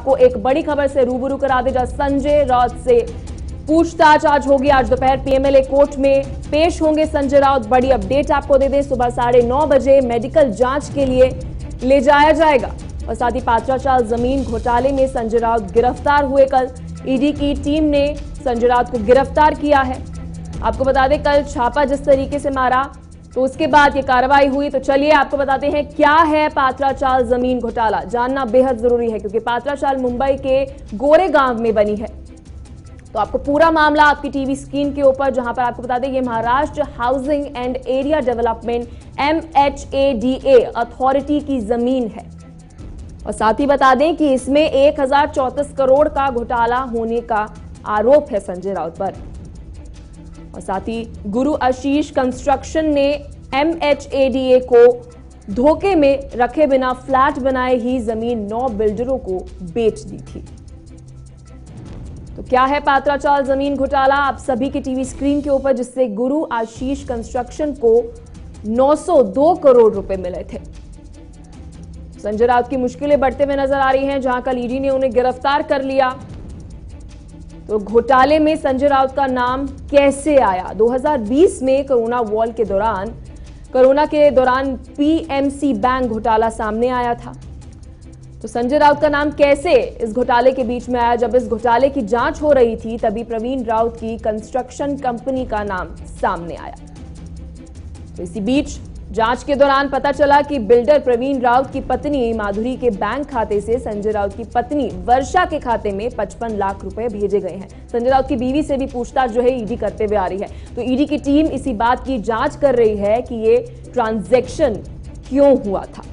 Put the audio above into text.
आपको एक बड़ी खबर से रूबरू करा दे जहाँ संजय राउत से पूछताछ आज होगी। आज दोपहर पीएमएलए कोर्ट में पेश होंगे संजय राउत। बड़ी अपडेट आपको दे दें, सुबह साढ़े नौ बजे मेडिकल जाँच के लिए ले जाया जाएगा। और साथ ही पात्राचाल ज़मीन घोटाले में संजय राउत गिरफ़्तार हुए कल। ईडी की टीम ने संजय राउत को गिरफ़्तार किया है। आपको बता दें, कल छापा जिस तरीके से मारा तो उसके बाद ये कार्रवाई हुई तो चलिए आपको बताते हैं क्या है पात्राचाल ज़मीन घोटाला। जानना बेहद ज़रूरी है, क्योंकि पात्राचाल मुंबई के गोरे गाँव में बनी है। तो आपको पूरा मामला आपकी टीवी स्क्रीन के ऊपर, जहाँ पर आपको बता दें, ये Maharashtra housing and area development MHADA authority की ज़मीन है। और साथ ही बता दें कि इसमें एक करोड़ का घोटाला होने का आरोप है संजय राउत पर। और साथ ही गुरु आशीष कंस्ट्रक्शन ने एमएचएडीए को धोखे में रखे बिना फ्लैट बनाए ही ज़मीन नौ बिल्डरों को बेच दी थी। तो क्या है पात्राचाल ज़मीन घोटाला? आप सभी की टीवी स्क्रीन के ऊपर, जिससे गुरु आशीष कंस्ट्रक्शन को 902 करोड़ रुपए मिले थे। संजय राउत की मुश्किलें बढ़ते हुए नज़र आ रही हैं, जहाँ कल ईडी ने उन्हें गिरफ़्तार कर लिया। तो घोटाले में संजय राउत का नाम कैसे आया? 2020 में कोरोना वॉल के दौरान, कोरोना के दौरान पीएमसी बैंक घोटाला सामने आया था। तो संजय राउत का नाम कैसे इस घोटाले के बीच में आया? जब इस घोटाले की जाँच हो रही थी, तभी प्रवीण राउत की कंस्ट्रक्शन कंपनी का नाम सामने आया। तो इसी बीच जाँच के दौरान पता चला कि बिल्डर प्रवीण राउत की पत्नी माधुरी के बैंक खाते से संजय राउत की पत्नी वर्षा के खाते में 55 लाख रुपए भेजे गए हैं। संजय राउत की बीवी से भी पूछताछ जो है ईडी करते हुए आ रही है। तो ईडी की टीम इसी बात की जाँच कर रही है कि ये ट्रांजैक्शन क्यों हुआ था?